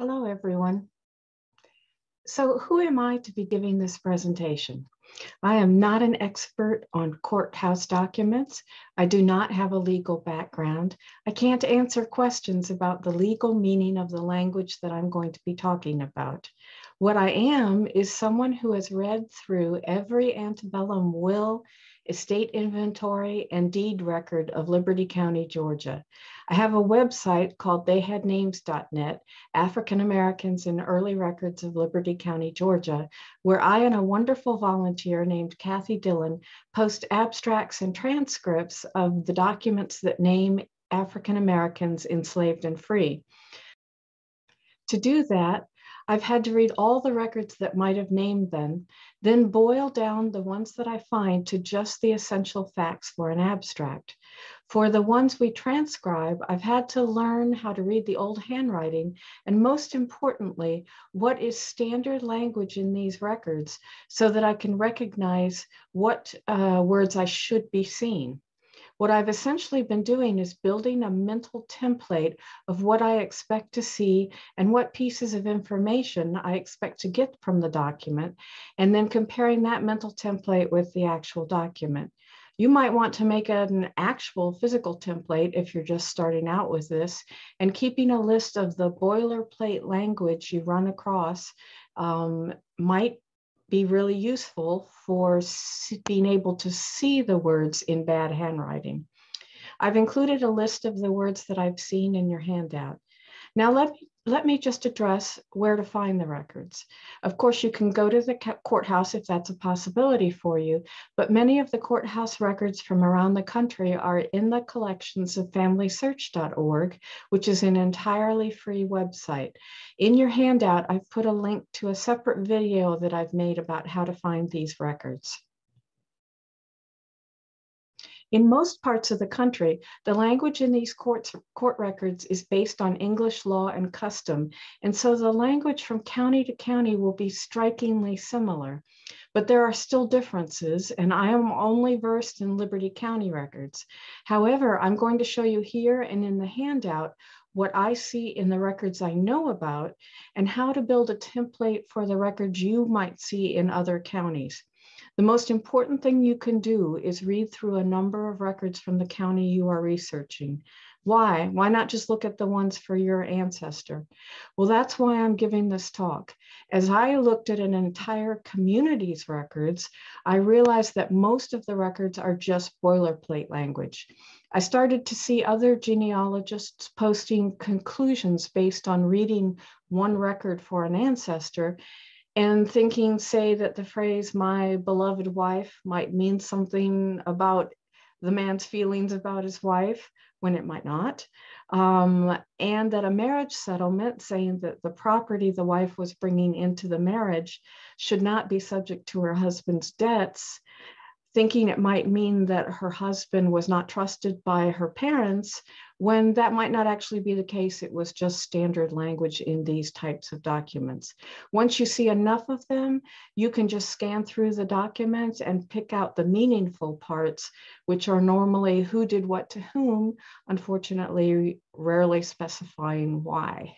Hello, everyone. So who am I to be giving this presentation? I am not an expert on courthouse documents. I do not have a legal background. I can't answer questions about the legal meaning of the language that I'm going to be talking about. What I am is someone who has read through every antebellum will, estate inventory, and deed record of Liberty County, Georgia. I have a website called theyhadnames.net, African Americans in Early Records of Liberty County, Georgia, where I and a wonderful volunteer named Kathy Dillon post abstracts and transcripts of the documents that name African Americans enslaved and free. To do that, I've had to read all the records that might have named them, then boil down the ones that I find to just the essential facts for an abstract. For the ones we transcribe, I've had to learn how to read the old handwriting, and most importantly, what is standard language in these records so that I can recognize what uh, words I should be seeing. What I've essentially been doing is building a mental template of what I expect to see and what pieces of information I expect to get from the document, and then comparing that mental template with the actual document. You might want to make an actual physical template if you're just starting out with this, and keeping a list of the boilerplate language you run across um, might be really useful for being able to see the words in bad handwriting. I've included a list of the words that I've seen in your handout. Now let me, let me just address where to find the records. Of course, you can go to the courthouse if that's a possibility for you, but many of the courthouse records from around the country are in the collections of FamilySearch.org, which is an entirely free website. In your handout, I've put a link to a separate video that I've made about how to find these records. In most parts of the country, the language in these courts, court records is based on English law and custom, and so the language from county to county will be strikingly similar. But there are still differences, and I am only versed in Liberty County records. However, I'm going to show you here and in the handout what I see in the records I know about and how to build a template for the records you might see in other counties. The most important thing you can do is read through a number of records from the county you are researching. Why? Why not just look at the ones for your ancestor? Well, that's why I'm giving this talk. As I looked at an entire community's records, I realized that most of the records are just boilerplate language. I started to see other genealogists posting conclusions based on reading one record for an ancestor and thinking, say, that the phrase my beloved wife might mean something about the man's feelings about his wife when it might not. Um, and that a marriage settlement saying that the property the wife was bringing into the marriage should not be subject to her husband's debts thinking it might mean that her husband was not trusted by her parents when that might not actually be the case. It was just standard language in these types of documents. Once you see enough of them, you can just scan through the documents and pick out the meaningful parts, which are normally who did what to whom, unfortunately, rarely specifying why.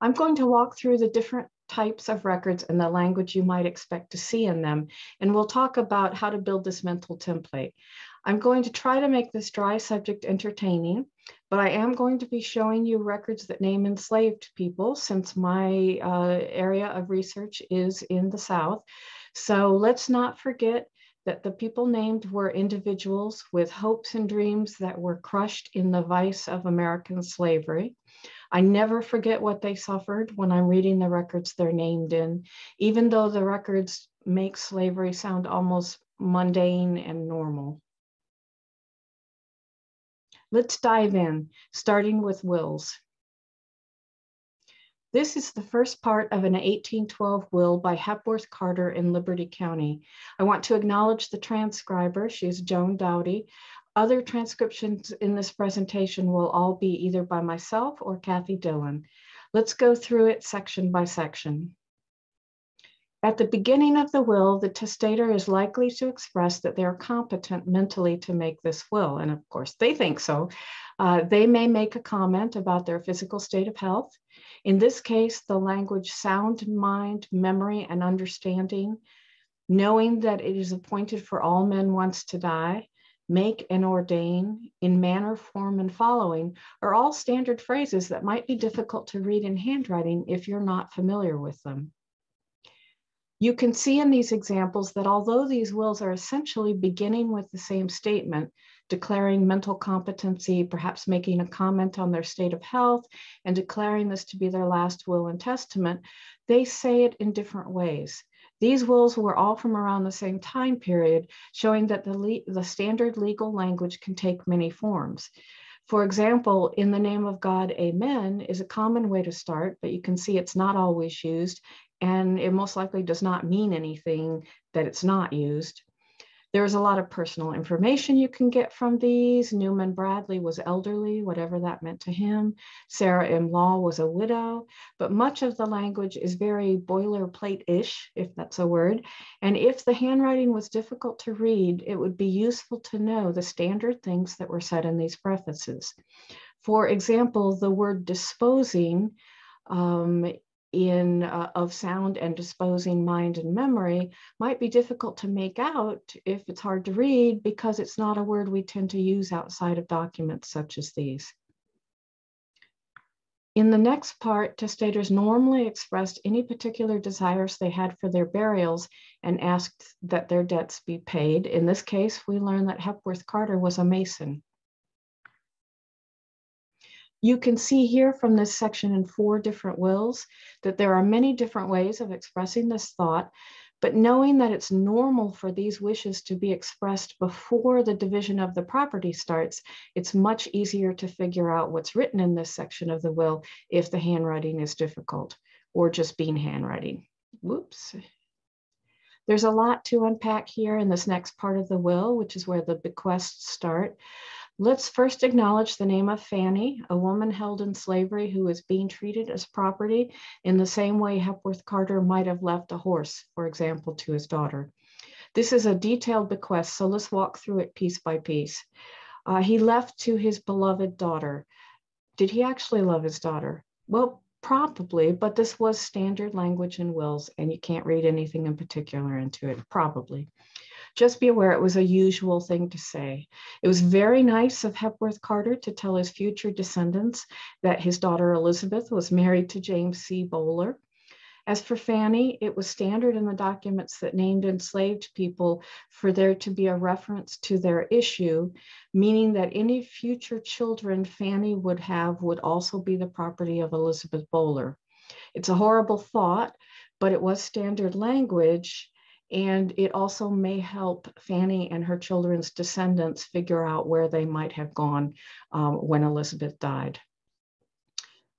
I'm going to walk through the different types of records and the language you might expect to see in them. And we'll talk about how to build this mental template. I'm going to try to make this dry subject entertaining, but I am going to be showing you records that name enslaved people since my uh, area of research is in the South. So let's not forget that the people named were individuals with hopes and dreams that were crushed in the vice of American slavery. I never forget what they suffered when I'm reading the records they're named in, even though the records make slavery sound almost mundane and normal. Let's dive in, starting with wills. This is the first part of an 1812 will by Hepworth Carter in Liberty County. I want to acknowledge the transcriber. She's Joan Dowdy. Other transcriptions in this presentation will all be either by myself or Kathy Dillon. Let's go through it section by section. At the beginning of the will, the testator is likely to express that they are competent mentally to make this will. And of course, they think so. Uh, they may make a comment about their physical state of health. In this case, the language sound mind, memory, and understanding, knowing that it is appointed for all men once to die, make and ordain, in manner, form, and following are all standard phrases that might be difficult to read in handwriting if you're not familiar with them. You can see in these examples that although these wills are essentially beginning with the same statement, declaring mental competency, perhaps making a comment on their state of health, and declaring this to be their last will and testament, they say it in different ways. These wills were all from around the same time period, showing that the, the standard legal language can take many forms. For example, in the name of God, amen is a common way to start, but you can see it's not always used and it most likely does not mean anything that it's not used. There's a lot of personal information you can get from these. Newman Bradley was elderly, whatever that meant to him. Sarah M. Law was a widow, but much of the language is very boilerplate-ish, if that's a word. And if the handwriting was difficult to read, it would be useful to know the standard things that were said in these prefaces. For example, the word disposing um, in uh, of sound and disposing mind and memory might be difficult to make out if it's hard to read because it's not a word we tend to use outside of documents such as these. In the next part, testators normally expressed any particular desires they had for their burials and asked that their debts be paid. In this case, we learn that Hepworth Carter was a Mason. You can see here from this section in four different wills that there are many different ways of expressing this thought, but knowing that it's normal for these wishes to be expressed before the division of the property starts, it's much easier to figure out what's written in this section of the will if the handwriting is difficult or just bean handwriting. Whoops. There's a lot to unpack here in this next part of the will, which is where the bequests start. Let's first acknowledge the name of Fanny, a woman held in slavery who is being treated as property in the same way Hepworth Carter might have left a horse, for example, to his daughter. This is a detailed bequest, so let's walk through it piece by piece. Uh, he left to his beloved daughter. Did he actually love his daughter? Well, probably, but this was standard language in wills, and you can't read anything in particular into it, probably just be aware it was a usual thing to say. It was very nice of Hepworth Carter to tell his future descendants that his daughter Elizabeth was married to James C. Bowler. As for Fanny, it was standard in the documents that named enslaved people for there to be a reference to their issue, meaning that any future children Fanny would have would also be the property of Elizabeth Bowler. It's a horrible thought, but it was standard language and it also may help Fanny and her children's descendants figure out where they might have gone um, when Elizabeth died.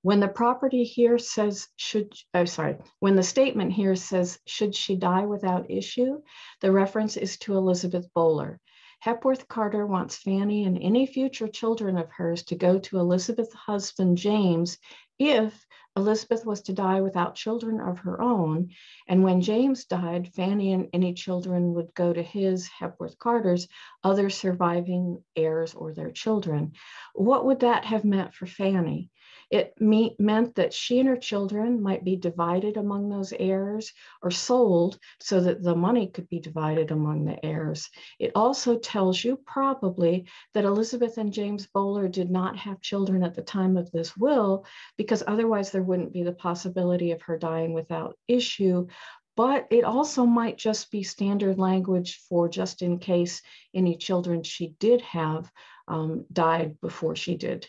When the property here says, should, oh, sorry, when the statement here says, should she die without issue, the reference is to Elizabeth Bowler. Hepworth Carter wants Fanny and any future children of hers to go to Elizabeth's husband, James, if Elizabeth was to die without children of her own. And when James died, Fanny and any children would go to his, Hepworth Carter's, other surviving heirs or their children. What would that have meant for Fanny? It me meant that she and her children might be divided among those heirs or sold so that the money could be divided among the heirs. It also tells you probably that Elizabeth and James Bowler did not have children at the time of this will because otherwise there wouldn't be the possibility of her dying without issue but it also might just be standard language for just in case any children she did have um, died before she did.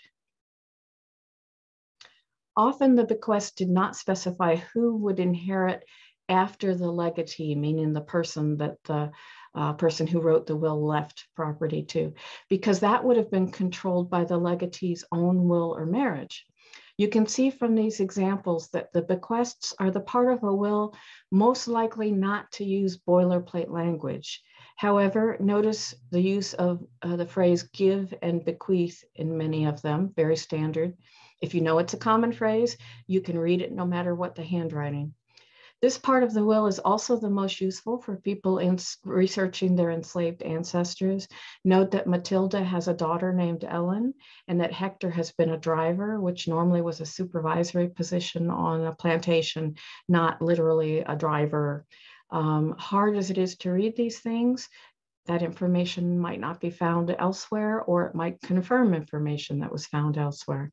Often the bequest did not specify who would inherit after the legatee, meaning the person that the uh, person who wrote the will left property to, because that would have been controlled by the legatee's own will or marriage. You can see from these examples that the bequests are the part of a will most likely not to use boilerplate language. However, notice the use of uh, the phrase give and bequeath in many of them, very standard. If you know it's a common phrase, you can read it no matter what the handwriting. This part of the will is also the most useful for people in researching their enslaved ancestors. Note that Matilda has a daughter named Ellen and that Hector has been a driver, which normally was a supervisory position on a plantation, not literally a driver. Um, hard as it is to read these things, that information might not be found elsewhere or it might confirm information that was found elsewhere.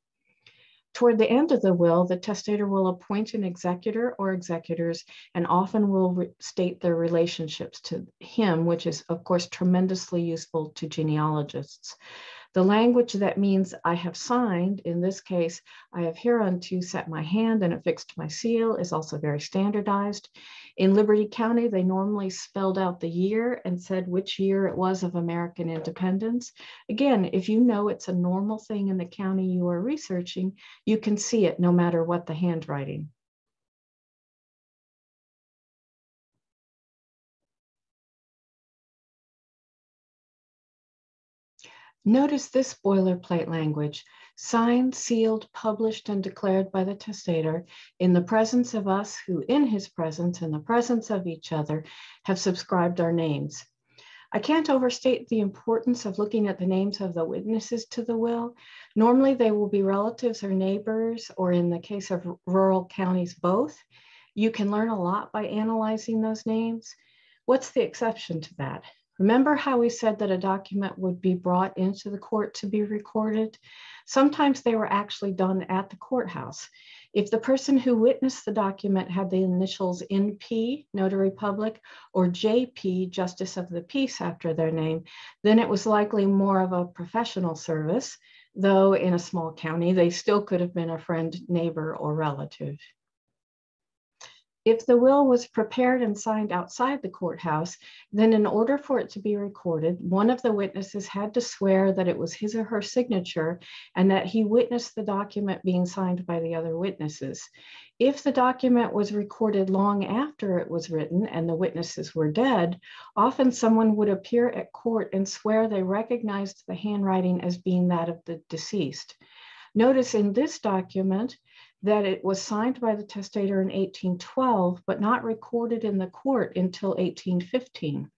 Toward the end of the will, the testator will appoint an executor or executors and often will state their relationships to him, which is, of course, tremendously useful to genealogists. The language that means I have signed, in this case, I have hereunto set my hand and affixed my seal, is also very standardized. In Liberty County, they normally spelled out the year and said which year it was of American independence. Again, if you know it's a normal thing in the county you are researching, you can see it no matter what the handwriting. Notice this boilerplate language, signed, sealed, published, and declared by the testator in the presence of us who in his presence, in the presence of each other, have subscribed our names. I can't overstate the importance of looking at the names of the witnesses to the will. Normally they will be relatives or neighbors, or in the case of rural counties, both. You can learn a lot by analyzing those names. What's the exception to that? Remember how we said that a document would be brought into the court to be recorded? Sometimes they were actually done at the courthouse. If the person who witnessed the document had the initials NP, Notary Public, or JP, Justice of the Peace after their name, then it was likely more of a professional service, though in a small county, they still could have been a friend, neighbor, or relative. If the will was prepared and signed outside the courthouse, then in order for it to be recorded, one of the witnesses had to swear that it was his or her signature and that he witnessed the document being signed by the other witnesses. If the document was recorded long after it was written and the witnesses were dead, often someone would appear at court and swear they recognized the handwriting as being that of the deceased. Notice in this document, that it was signed by the testator in 1812, but not recorded in the court until 1815.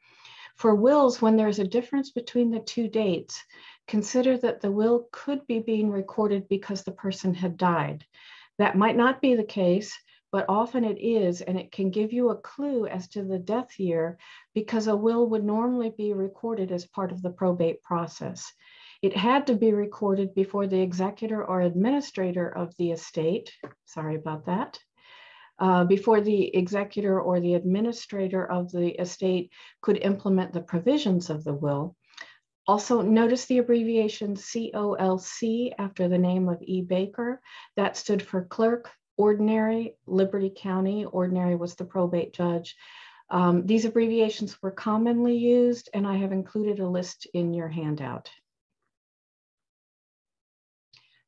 For wills, when there's a difference between the two dates, consider that the will could be being recorded because the person had died. That might not be the case, but often it is, and it can give you a clue as to the death year because a will would normally be recorded as part of the probate process. It had to be recorded before the executor or administrator of the estate, sorry about that, uh, before the executor or the administrator of the estate could implement the provisions of the will. Also notice the abbreviation COLC after the name of E. Baker. That stood for clerk, ordinary, Liberty County. Ordinary was the probate judge. Um, these abbreviations were commonly used and I have included a list in your handout.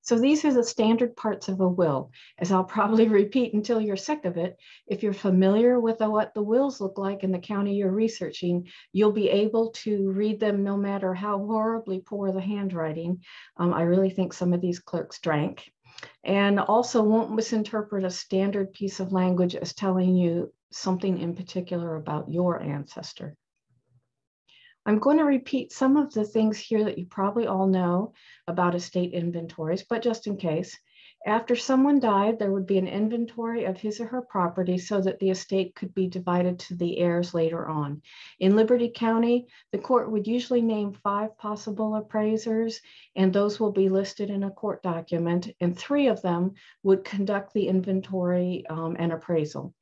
So these are the standard parts of a will. As I'll probably repeat until you're sick of it, if you're familiar with what the wills look like in the county you're researching, you'll be able to read them no matter how horribly poor the handwriting. Um, I really think some of these clerks drank. And also won't misinterpret a standard piece of language as telling you something in particular about your ancestor. I'm going to repeat some of the things here that you probably all know about estate inventories, but just in case. After someone died, there would be an inventory of his or her property so that the estate could be divided to the heirs later on. In Liberty County, the court would usually name five possible appraisers, and those will be listed in a court document, and three of them would conduct the inventory um, and appraisal.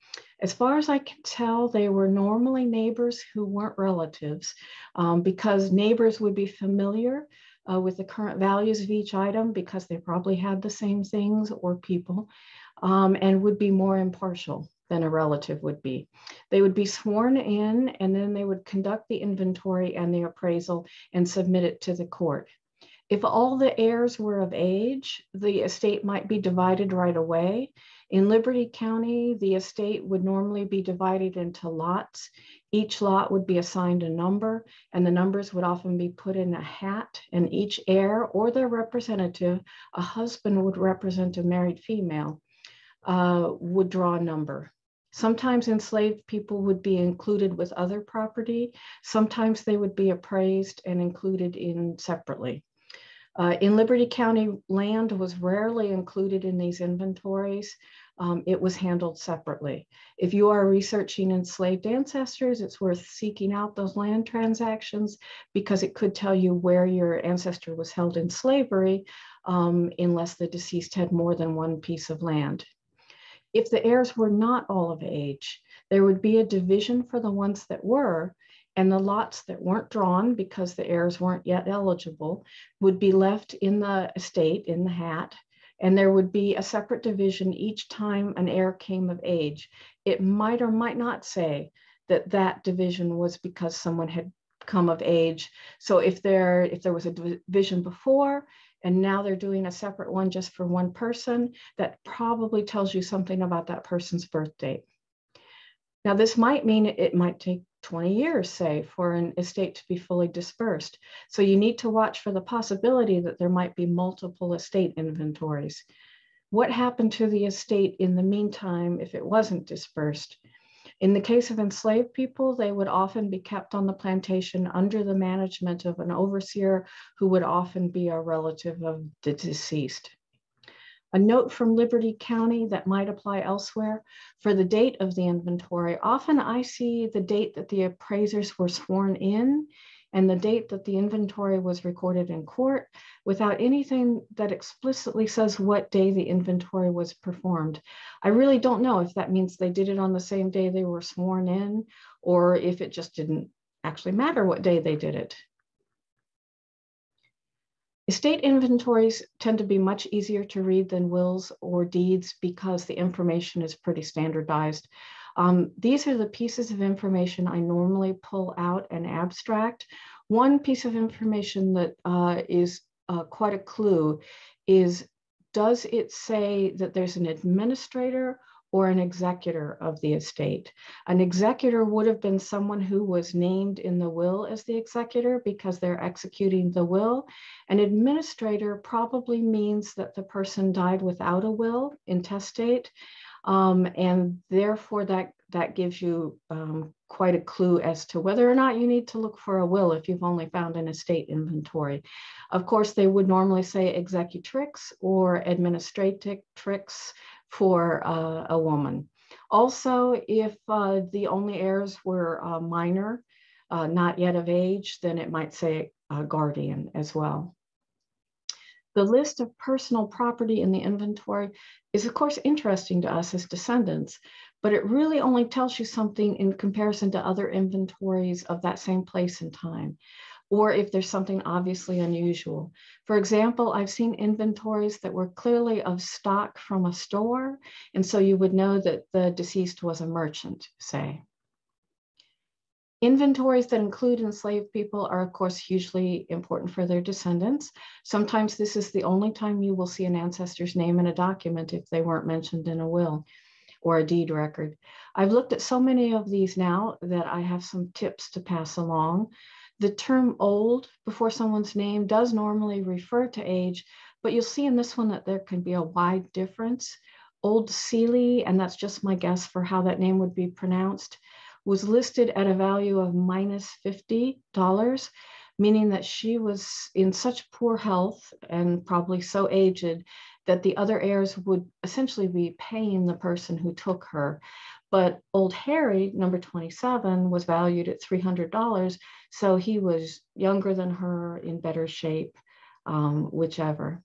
As far as I can tell, they were normally neighbors who weren't relatives um, because neighbors would be familiar uh, with the current values of each item because they probably had the same things or people um, and would be more impartial than a relative would be. They would be sworn in and then they would conduct the inventory and the appraisal and submit it to the court. If all the heirs were of age, the estate might be divided right away in Liberty County, the estate would normally be divided into lots. Each lot would be assigned a number, and the numbers would often be put in a hat, and each heir or their representative, a husband would represent a married female, uh, would draw a number. Sometimes enslaved people would be included with other property. Sometimes they would be appraised and included in separately. Uh, in Liberty County, land was rarely included in these inventories. Um, it was handled separately. If you are researching enslaved ancestors, it's worth seeking out those land transactions because it could tell you where your ancestor was held in slavery um, unless the deceased had more than one piece of land. If the heirs were not all of age, there would be a division for the ones that were, and the lots that weren't drawn because the heirs weren't yet eligible would be left in the estate in the hat and there would be a separate division each time an heir came of age. It might or might not say that that division was because someone had come of age. So if there if there was a division before and now they're doing a separate one just for one person that probably tells you something about that person's birth date. Now this might mean it might take 20 years, say, for an estate to be fully dispersed. So you need to watch for the possibility that there might be multiple estate inventories. What happened to the estate in the meantime if it wasn't dispersed? In the case of enslaved people, they would often be kept on the plantation under the management of an overseer who would often be a relative of the deceased. A note from Liberty County that might apply elsewhere for the date of the inventory. Often I see the date that the appraisers were sworn in and the date that the inventory was recorded in court without anything that explicitly says what day the inventory was performed. I really don't know if that means they did it on the same day they were sworn in or if it just didn't actually matter what day they did it. Estate inventories tend to be much easier to read than wills or deeds because the information is pretty standardized. Um, these are the pieces of information I normally pull out and abstract. One piece of information that uh, is uh, quite a clue is, does it say that there's an administrator or an executor of the estate. An executor would have been someone who was named in the will as the executor because they're executing the will. An administrator probably means that the person died without a will, intestate, um, and therefore that, that gives you um, quite a clue as to whether or not you need to look for a will if you've only found an estate inventory. Of course, they would normally say executrix or administratrix for uh, a woman. Also, if uh, the only heirs were uh, minor, uh, not yet of age, then it might say guardian as well. The list of personal property in the inventory is of course interesting to us as descendants, but it really only tells you something in comparison to other inventories of that same place and time or if there's something obviously unusual. For example, I've seen inventories that were clearly of stock from a store, and so you would know that the deceased was a merchant, say. Inventories that include enslaved people are, of course, hugely important for their descendants. Sometimes this is the only time you will see an ancestor's name in a document if they weren't mentioned in a will or a deed record. I've looked at so many of these now that I have some tips to pass along. The term old before someone's name does normally refer to age, but you'll see in this one that there can be a wide difference. Old Seeley, and that's just my guess for how that name would be pronounced, was listed at a value of minus $50, meaning that she was in such poor health and probably so aged that the other heirs would essentially be paying the person who took her. But old Harry, number 27, was valued at $300. So he was younger than her, in better shape, um, whichever.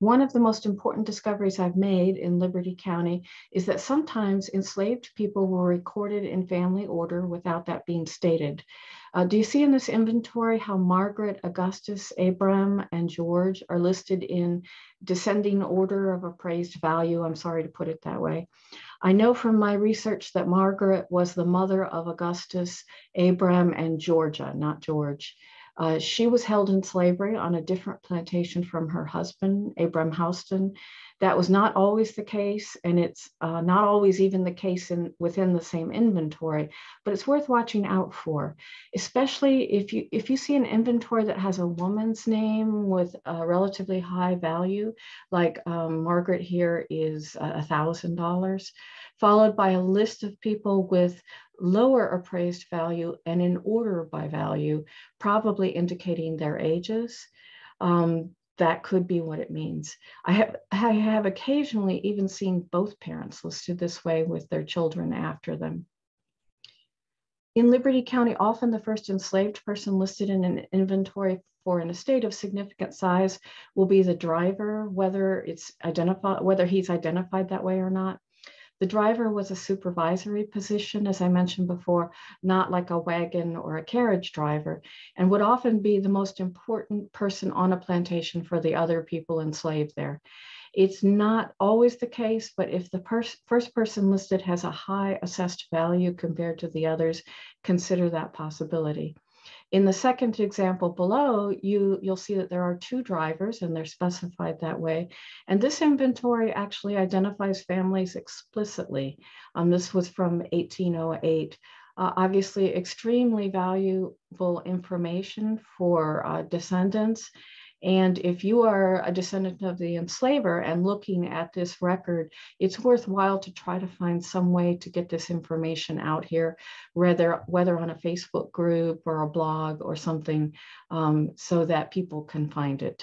One of the most important discoveries I've made in Liberty County is that sometimes enslaved people were recorded in family order without that being stated. Uh, do you see in this inventory how Margaret, Augustus, Abram, and George are listed in descending order of appraised value? I'm sorry to put it that way. I know from my research that Margaret was the mother of Augustus, Abram, and Georgia, not George. Uh, she was held in slavery on a different plantation from her husband, Abram Houston. That was not always the case, and it's uh, not always even the case in, within the same inventory, but it's worth watching out for, especially if you, if you see an inventory that has a woman's name with a relatively high value, like um, Margaret here is a $1,000, followed by a list of people with lower appraised value and in order by value, probably indicating their ages. Um, that could be what it means. I have, I have occasionally even seen both parents listed this way with their children after them. In Liberty County, often the first enslaved person listed in an inventory for an estate of significant size will be the driver, whether it's identified, whether he's identified that way or not. The driver was a supervisory position, as I mentioned before, not like a wagon or a carriage driver, and would often be the most important person on a plantation for the other people enslaved there. It's not always the case, but if the pers first person listed has a high assessed value compared to the others, consider that possibility. In the second example below, you, you'll see that there are two drivers and they're specified that way. And this inventory actually identifies families explicitly. Um, this was from 1808. Uh, obviously extremely valuable information for uh, descendants and if you are a descendant of the enslaver and looking at this record, it's worthwhile to try to find some way to get this information out here, whether, whether on a Facebook group or a blog or something, um, so that people can find it.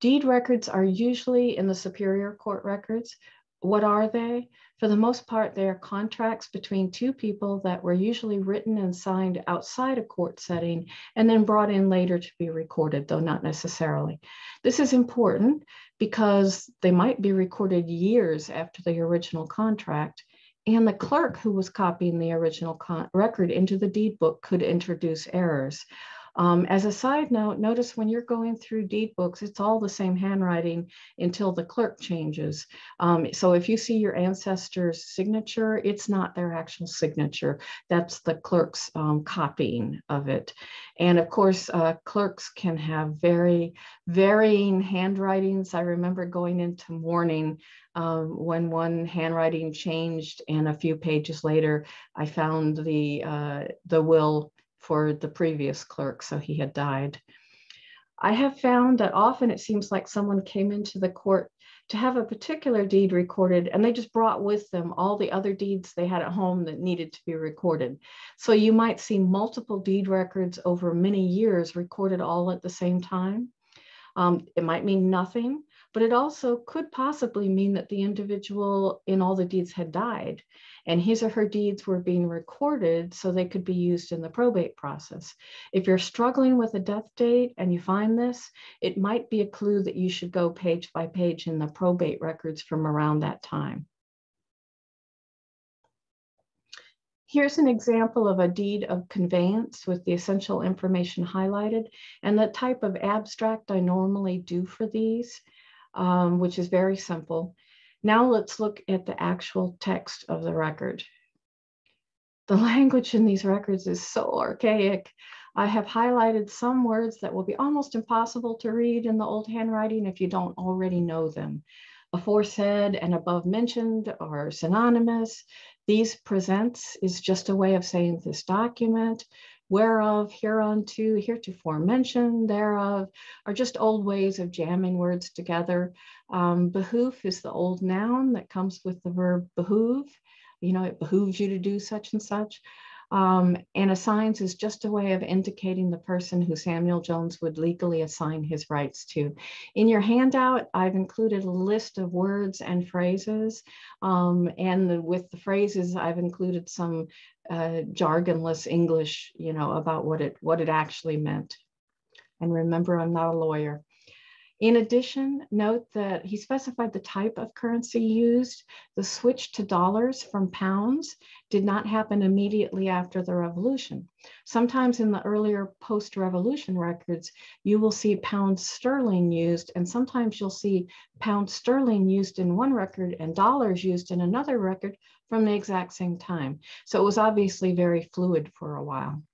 Deed records are usually in the Superior Court records. What are they? For the most part, they are contracts between two people that were usually written and signed outside a court setting and then brought in later to be recorded, though not necessarily. This is important because they might be recorded years after the original contract and the clerk who was copying the original record into the deed book could introduce errors. Um, as a side note, notice when you're going through deed books, it's all the same handwriting until the clerk changes. Um, so if you see your ancestor's signature, it's not their actual signature. That's the clerk's um, copying of it. And of course, uh, clerks can have very varying handwritings. I remember going into mourning um, when one handwriting changed and a few pages later, I found the, uh, the will for the previous clerk, so he had died. I have found that often it seems like someone came into the court to have a particular deed recorded and they just brought with them all the other deeds they had at home that needed to be recorded. So you might see multiple deed records over many years recorded all at the same time. Um, it might mean nothing, but it also could possibly mean that the individual in all the deeds had died and his or her deeds were being recorded so they could be used in the probate process. If you're struggling with a death date and you find this, it might be a clue that you should go page by page in the probate records from around that time. Here's an example of a deed of conveyance with the essential information highlighted and the type of abstract I normally do for these, um, which is very simple. Now let's look at the actual text of the record. The language in these records is so archaic. I have highlighted some words that will be almost impossible to read in the old handwriting if you don't already know them. Aforesaid and above mentioned are synonymous. These presents is just a way of saying this document whereof, hereunto, heretofore mentioned, thereof, are just old ways of jamming words together. Um, behoof is the old noun that comes with the verb behoove. You know, it behooves you to do such and such. Um, and assigns is just a way of indicating the person who Samuel Jones would legally assign his rights to. In your handout, I've included a list of words and phrases. Um, and the, with the phrases, I've included some uh, jargonless English, you know, about what it, what it actually meant. And remember, I'm not a lawyer. In addition, note that he specified the type of currency used. The switch to dollars from pounds did not happen immediately after the revolution. Sometimes in the earlier post-revolution records, you will see pound sterling used, and sometimes you'll see pound sterling used in one record and dollars used in another record from the exact same time. So it was obviously very fluid for a while.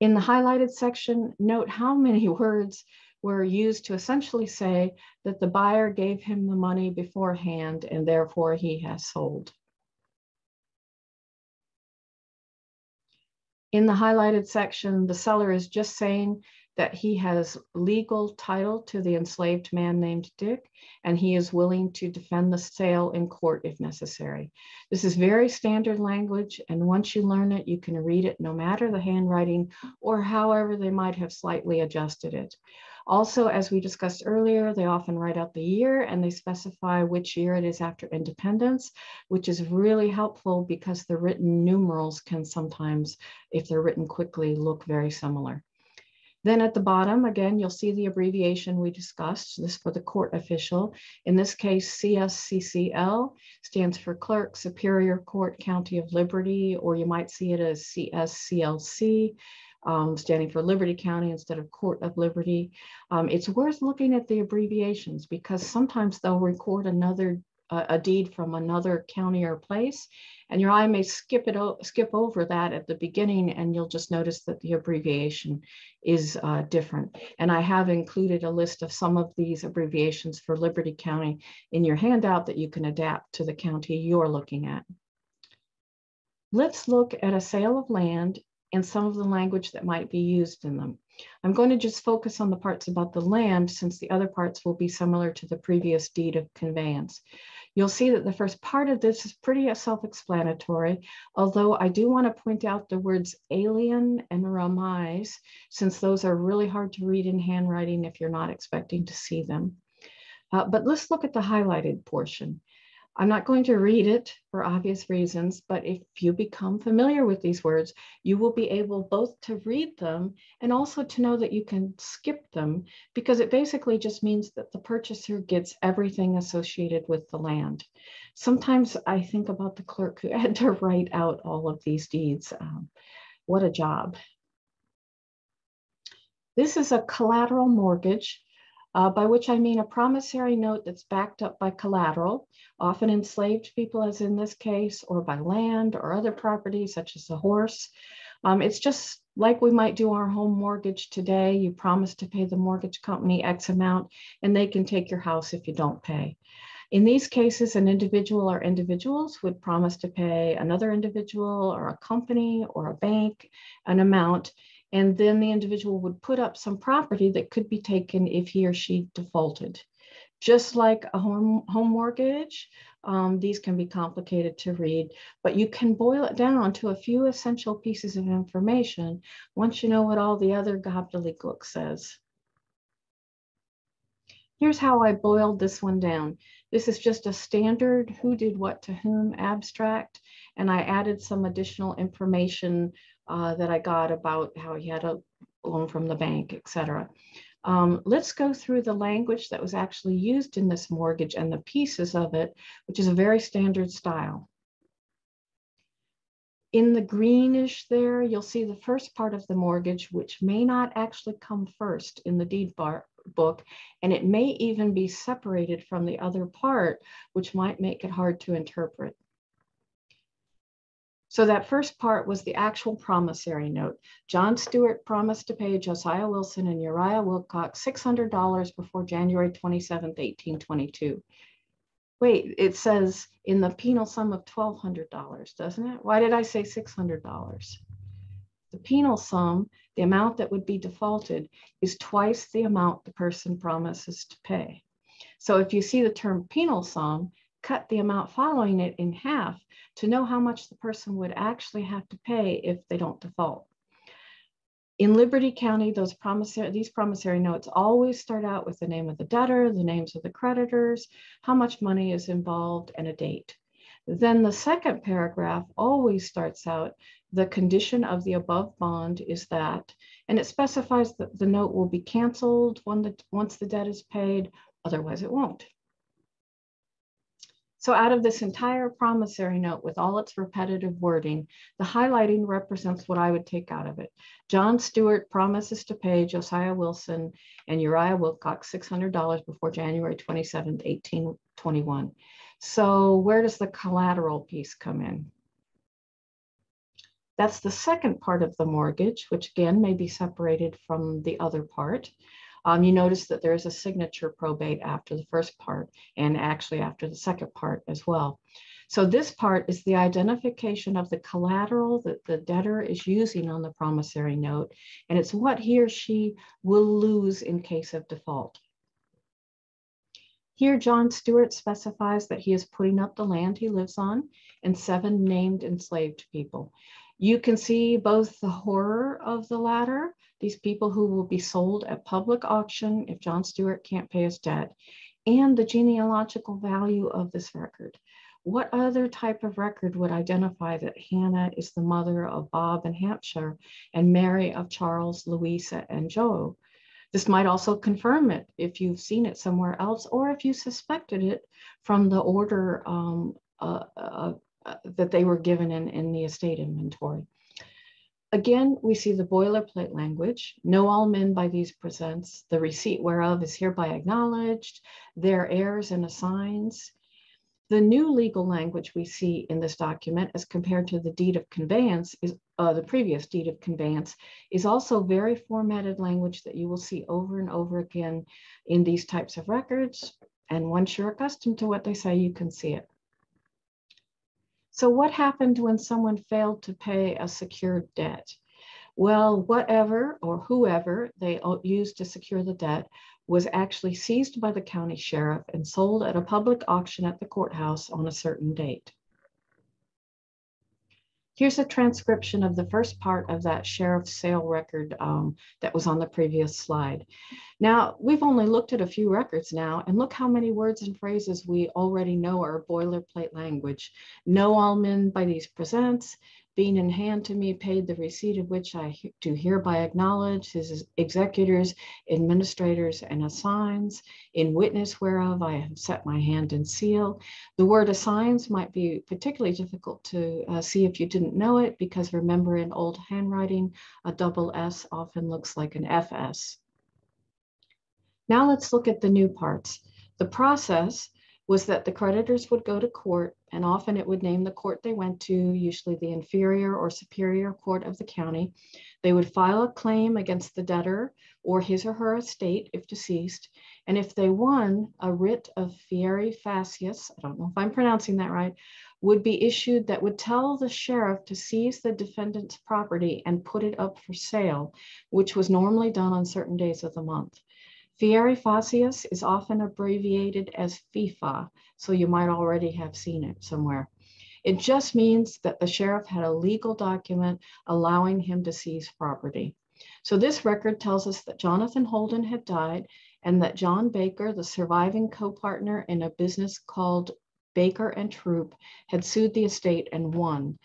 In the highlighted section, note how many words were used to essentially say that the buyer gave him the money beforehand and therefore he has sold. In the highlighted section, the seller is just saying that he has legal title to the enslaved man named Dick, and he is willing to defend the sale in court if necessary. This is very standard language, and once you learn it, you can read it no matter the handwriting or however they might have slightly adjusted it. Also, as we discussed earlier, they often write out the year and they specify which year it is after independence, which is really helpful because the written numerals can sometimes, if they're written quickly, look very similar. Then at the bottom, again, you'll see the abbreviation we discussed, this for the court official. In this case, CSCCL stands for Clerk Superior Court County of Liberty, or you might see it as CSCLC um, standing for Liberty County instead of Court of Liberty. Um, it's worth looking at the abbreviations because sometimes they'll record another uh, a deed from another county or place, and your eye may skip it skip over that at the beginning, and you'll just notice that the abbreviation is uh, different. And I have included a list of some of these abbreviations for Liberty County in your handout that you can adapt to the county you're looking at. Let's look at a sale of land and some of the language that might be used in them. I'm going to just focus on the parts about the land since the other parts will be similar to the previous deed of conveyance. You'll see that the first part of this is pretty self-explanatory, although I do want to point out the words alien and remise, since those are really hard to read in handwriting if you're not expecting to see them. Uh, but let's look at the highlighted portion. I'm not going to read it for obvious reasons, but if you become familiar with these words, you will be able both to read them and also to know that you can skip them because it basically just means that the purchaser gets everything associated with the land. Sometimes I think about the clerk who had to write out all of these deeds. Um, what a job. This is a collateral mortgage uh, by which I mean a promissory note that's backed up by collateral, often enslaved people, as in this case, or by land or other property, such as a horse. Um, it's just like we might do our home mortgage today. You promise to pay the mortgage company X amount, and they can take your house if you don't pay. In these cases, an individual or individuals would promise to pay another individual or a company or a bank an amount, and then the individual would put up some property that could be taken if he or she defaulted. Just like a home, home mortgage, um, these can be complicated to read, but you can boil it down to a few essential pieces of information once you know what all the other gobbledygook says. Here's how I boiled this one down. This is just a standard who did what to whom abstract, and I added some additional information uh, that I got about how he had a loan from the bank, etc. Um, let's go through the language that was actually used in this mortgage and the pieces of it, which is a very standard style. In the greenish there, you'll see the first part of the mortgage, which may not actually come first in the deed bar book, and it may even be separated from the other part, which might make it hard to interpret. So that first part was the actual promissory note. John Stewart promised to pay Josiah Wilson and Uriah Wilcox $600 before January 27, 1822. Wait, it says in the penal sum of $1,200, doesn't it? Why did I say $600? The penal sum, the amount that would be defaulted, is twice the amount the person promises to pay. So if you see the term penal sum, cut the amount following it in half to know how much the person would actually have to pay if they don't default. In Liberty County, those promissory, these promissory notes always start out with the name of the debtor, the names of the creditors, how much money is involved, and a date. Then the second paragraph always starts out the condition of the above bond is that, and it specifies that the note will be canceled when the, once the debt is paid, otherwise it won't. So out of this entire promissory note with all its repetitive wording, the highlighting represents what I would take out of it. John Stewart promises to pay Josiah Wilson and Uriah Wilcox $600 before January 27, 1821. So where does the collateral piece come in? That's the second part of the mortgage, which again may be separated from the other part. Um, you notice that there is a signature probate after the first part and actually after the second part as well. So this part is the identification of the collateral that the debtor is using on the promissory note, and it's what he or she will lose in case of default. Here, John Stewart specifies that he is putting up the land he lives on and seven named enslaved people. You can see both the horror of the latter these people who will be sold at public auction if John Stewart can't pay his debt, and the genealogical value of this record. What other type of record would identify that Hannah is the mother of Bob and Hampshire and Mary of Charles, Louisa, and Joe? This might also confirm it if you've seen it somewhere else or if you suspected it from the order um, uh, uh, that they were given in, in the estate inventory. Again, we see the boilerplate language. Know all men by these presents, the receipt whereof is hereby acknowledged, their heirs and assigns. The new legal language we see in this document as compared to the deed of conveyance is uh, the previous deed of conveyance is also very formatted language that you will see over and over again in these types of records. And once you're accustomed to what they say, you can see it. So what happened when someone failed to pay a secured debt? Well, whatever or whoever they used to secure the debt was actually seized by the county sheriff and sold at a public auction at the courthouse on a certain date. Here's a transcription of the first part of that sheriff's sale record um, that was on the previous slide. Now, we've only looked at a few records now, and look how many words and phrases we already know are boilerplate language. Know all men by these presents, being in hand to me paid the receipt of which I do hereby acknowledge his executors, administrators, and assigns, in witness whereof I have set my hand and seal. The word assigns might be particularly difficult to uh, see if you didn't know it, because remember in old handwriting, a double S often looks like an FS. Now let's look at the new parts. The process was that the creditors would go to court, and often it would name the court they went to, usually the inferior or superior court of the county. They would file a claim against the debtor or his or her estate if deceased. And if they won, a writ of fieri facias, I don't know if I'm pronouncing that right, would be issued that would tell the sheriff to seize the defendant's property and put it up for sale, which was normally done on certain days of the month. Fieri facias is often abbreviated as FIFA, so you might already have seen it somewhere. It just means that the sheriff had a legal document allowing him to seize property. So this record tells us that Jonathan Holden had died and that John Baker, the surviving co-partner in a business called Baker and Troop, had sued the estate and won.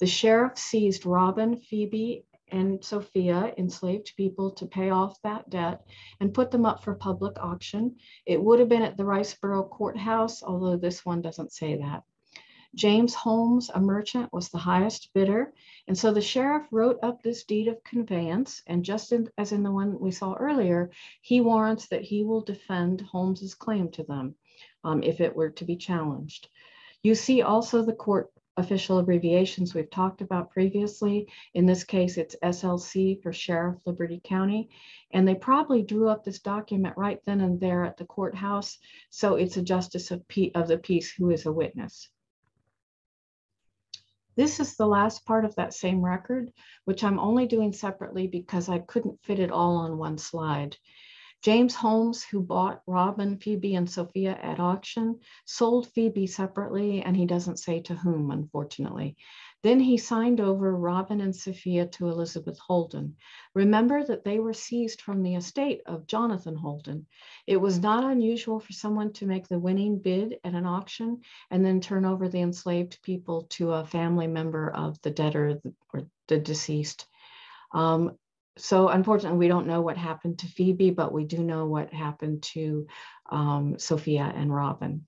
The sheriff seized Robin, Phoebe, and Sophia enslaved people to pay off that debt and put them up for public auction. It would have been at the Riceboro courthouse, although this one doesn't say that. James Holmes, a merchant, was the highest bidder. And so the sheriff wrote up this deed of conveyance. And just in, as in the one we saw earlier, he warrants that he will defend Holmes's claim to them um, if it were to be challenged. You see also the court official abbreviations we've talked about previously. In this case, it's SLC for Sheriff Liberty County. And they probably drew up this document right then and there at the courthouse. So it's a justice of, of the peace who is a witness. This is the last part of that same record, which I'm only doing separately because I couldn't fit it all on one slide. James Holmes, who bought Robin, Phoebe, and Sophia at auction, sold Phoebe separately, and he doesn't say to whom, unfortunately. Then he signed over Robin and Sophia to Elizabeth Holden. Remember that they were seized from the estate of Jonathan Holden. It was not unusual for someone to make the winning bid at an auction and then turn over the enslaved people to a family member of the debtor or the deceased. Um, so unfortunately, we don't know what happened to Phoebe, but we do know what happened to um, Sophia and Robin.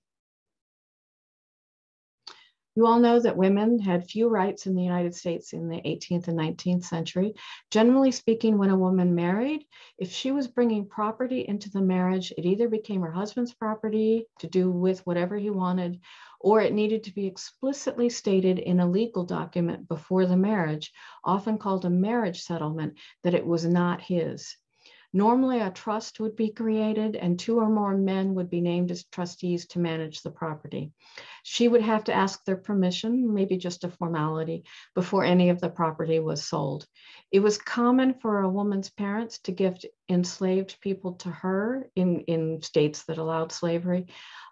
You all know that women had few rights in the United States in the 18th and 19th century. Generally speaking, when a woman married, if she was bringing property into the marriage, it either became her husband's property to do with whatever he wanted, or it needed to be explicitly stated in a legal document before the marriage, often called a marriage settlement, that it was not his. Normally, a trust would be created and two or more men would be named as trustees to manage the property. She would have to ask their permission, maybe just a formality, before any of the property was sold. It was common for a woman's parents to gift enslaved people to her in, in states that allowed slavery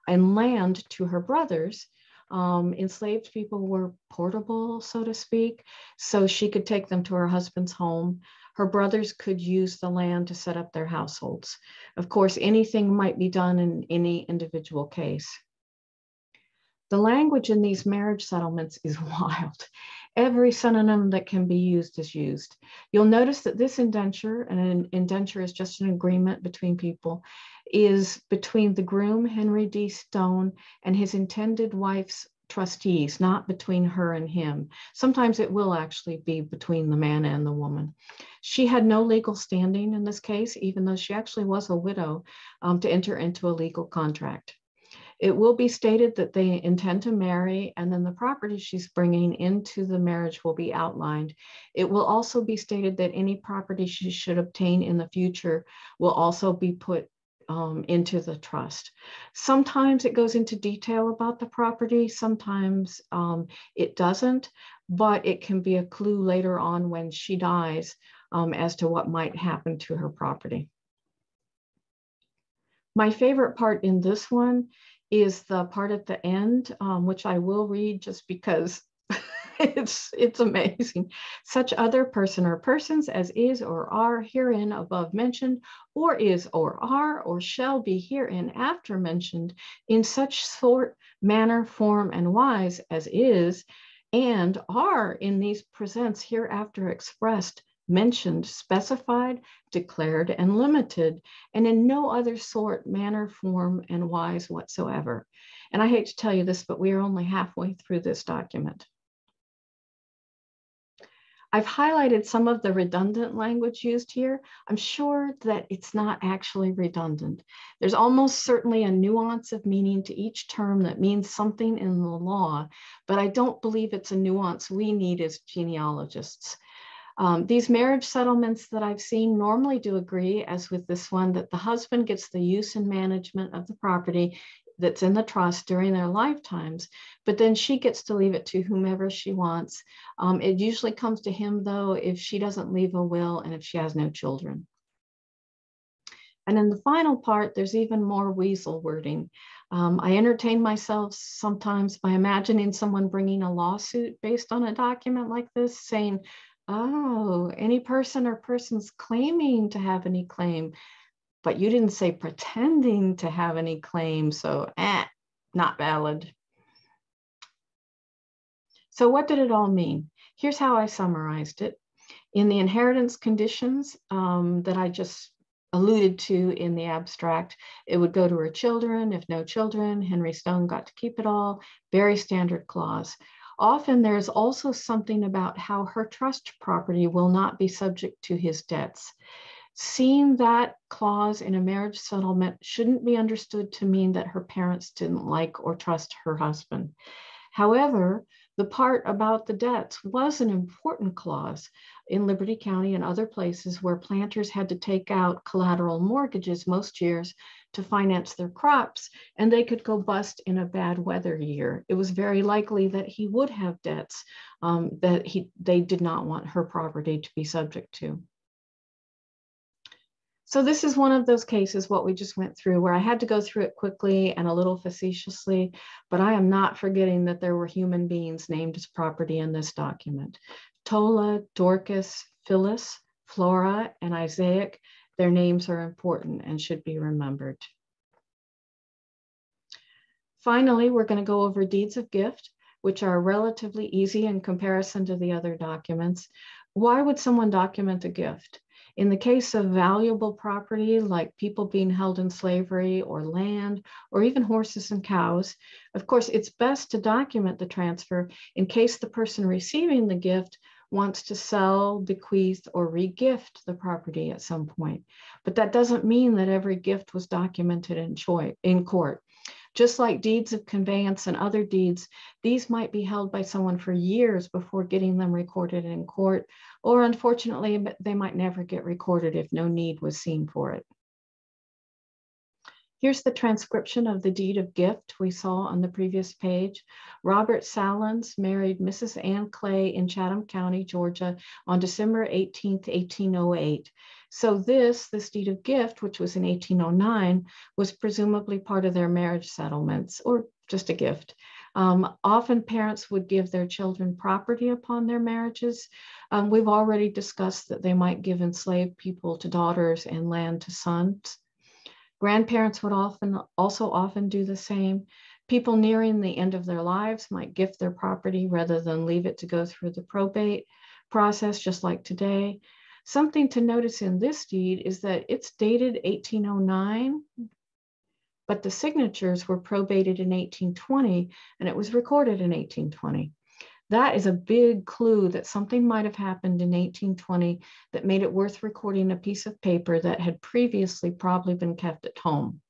and land to her brothers um, enslaved people were portable, so to speak, so she could take them to her husband's home her brothers could use the land to set up their households. Of course, anything might be done in any individual case. The language in these marriage settlements is wild. Every synonym that can be used is used. You'll notice that this indenture, and an indenture is just an agreement between people, is between the groom, Henry D. Stone, and his intended wife's trustees, not between her and him. Sometimes it will actually be between the man and the woman. She had no legal standing in this case, even though she actually was a widow, um, to enter into a legal contract. It will be stated that they intend to marry, and then the property she's bringing into the marriage will be outlined. It will also be stated that any property she should obtain in the future will also be put um, into the trust. Sometimes it goes into detail about the property, sometimes um, it doesn't, but it can be a clue later on when she dies um, as to what might happen to her property. My favorite part in this one is the part at the end, um, which I will read just because it's it's amazing. Such other person or persons as is or are herein above mentioned, or is or are or shall be herein after mentioned, in such sort, manner, form, and wise as is, and are in these presents hereafter expressed, mentioned, specified, declared, and limited, and in no other sort, manner, form, and wise whatsoever. And I hate to tell you this, but we are only halfway through this document. I've highlighted some of the redundant language used here. I'm sure that it's not actually redundant. There's almost certainly a nuance of meaning to each term that means something in the law, but I don't believe it's a nuance we need as genealogists. Um, these marriage settlements that I've seen normally do agree, as with this one, that the husband gets the use and management of the property that's in the trust during their lifetimes, but then she gets to leave it to whomever she wants. Um, it usually comes to him, though, if she doesn't leave a will and if she has no children. And in the final part, there's even more weasel wording. Um, I entertain myself sometimes by imagining someone bringing a lawsuit based on a document like this, saying, oh, any person or persons claiming to have any claim but you didn't say pretending to have any claim, so eh, not valid. So what did it all mean? Here's how I summarized it. In the inheritance conditions um, that I just alluded to in the abstract, it would go to her children. If no children, Henry Stone got to keep it all. Very standard clause. Often there's also something about how her trust property will not be subject to his debts. Seeing that clause in a marriage settlement shouldn't be understood to mean that her parents didn't like or trust her husband. However, the part about the debts was an important clause in Liberty County and other places where planters had to take out collateral mortgages most years to finance their crops, and they could go bust in a bad weather year. It was very likely that he would have debts um, that he, they did not want her property to be subject to. So this is one of those cases, what we just went through, where I had to go through it quickly and a little facetiously, but I am not forgetting that there were human beings named as property in this document. Tola, Dorcas, Phyllis, Flora, and Isaac, their names are important and should be remembered. Finally, we're going to go over deeds of gift, which are relatively easy in comparison to the other documents. Why would someone document a gift? In the case of valuable property, like people being held in slavery or land, or even horses and cows, of course, it's best to document the transfer in case the person receiving the gift wants to sell, bequeath, or regift the property at some point. But that doesn't mean that every gift was documented in, in court. Just like deeds of conveyance and other deeds, these might be held by someone for years before getting them recorded in court, or unfortunately, they might never get recorded if no need was seen for it. Here's the transcription of the deed of gift we saw on the previous page. Robert Salins married Mrs. Ann Clay in Chatham County, Georgia on December 18, 1808. So this, this deed of gift, which was in 1809, was presumably part of their marriage settlements or just a gift. Um, often parents would give their children property upon their marriages. Um, we've already discussed that they might give enslaved people to daughters and land to sons. Grandparents would often also often do the same. People nearing the end of their lives might gift their property rather than leave it to go through the probate process, just like today. Something to notice in this deed is that it's dated 1809, but the signatures were probated in 1820 and it was recorded in 1820. That is a big clue that something might have happened in 1820 that made it worth recording a piece of paper that had previously probably been kept at home.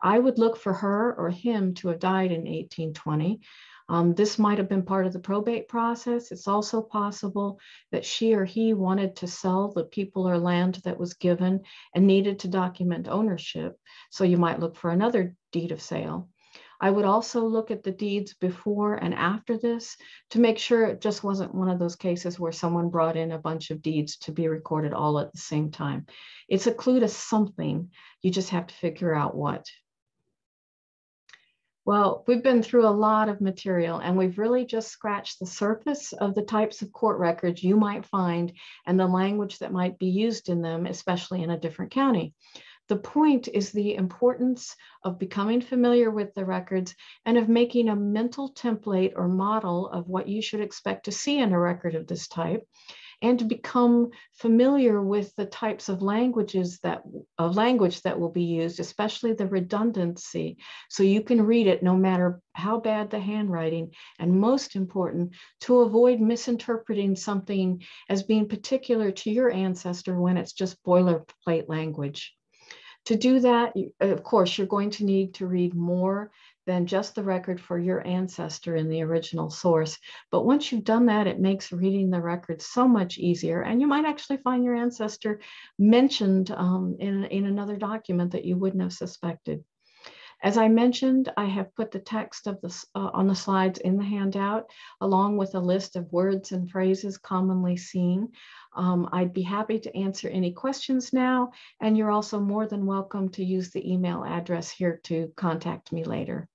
I would look for her or him to have died in 1820. Um, this might have been part of the probate process. It's also possible that she or he wanted to sell the people or land that was given and needed to document ownership. So you might look for another deed of sale. I would also look at the deeds before and after this to make sure it just wasn't one of those cases where someone brought in a bunch of deeds to be recorded all at the same time. It's a clue to something. You just have to figure out what. Well, we've been through a lot of material and we've really just scratched the surface of the types of court records you might find and the language that might be used in them, especially in a different county. The point is the importance of becoming familiar with the records and of making a mental template or model of what you should expect to see in a record of this type and to become familiar with the types of languages that of language that will be used, especially the redundancy, so you can read it no matter how bad the handwriting, and most important, to avoid misinterpreting something as being particular to your ancestor when it's just boilerplate language. To do that, of course, you're going to need to read more than just the record for your ancestor in the original source. But once you've done that, it makes reading the record so much easier. And you might actually find your ancestor mentioned um, in, in another document that you wouldn't have suspected. As I mentioned, I have put the text of this uh, on the slides in the handout, along with a list of words and phrases commonly seen. Um, I'd be happy to answer any questions now, and you're also more than welcome to use the email address here to contact me later.